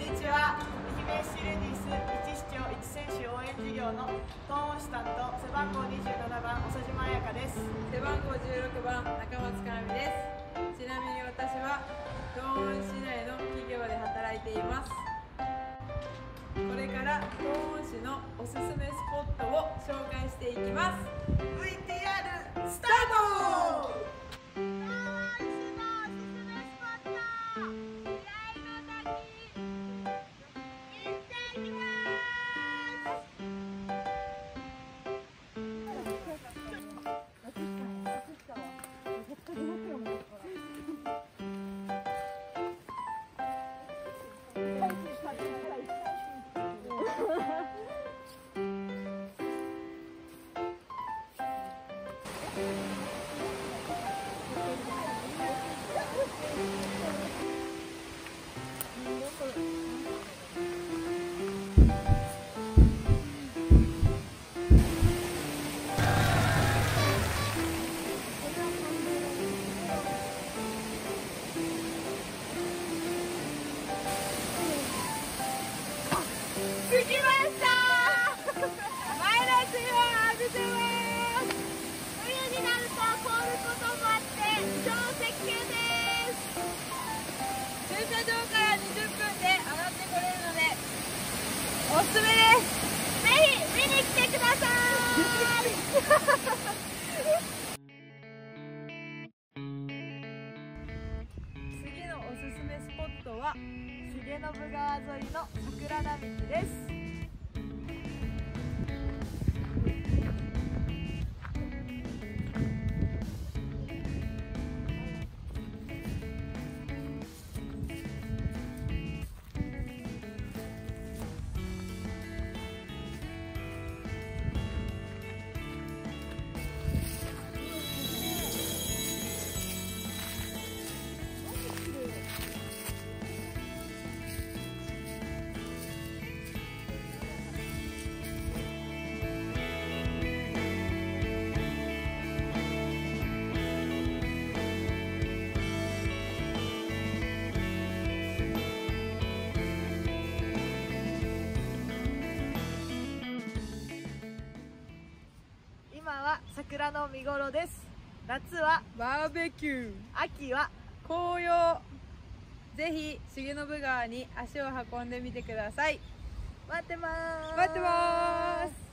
にちは。愛媛市レディース一市長一選手応援事業のトーンシタンと背番号27番長島彩香です。背番号16番中松かなみです。ちなみに私は東温市内の企業で働いています。これから東温市のおすすめスポットを紹介していきます。VTR おすすめです。ぜひ見に来てください。次のおすすめスポットは重信川沿いの桜並木です。は桜の見頃です。夏はバーベキュー。秋は紅葉。ぜひ重信川に足を運んでみてください。待ってます。待ってます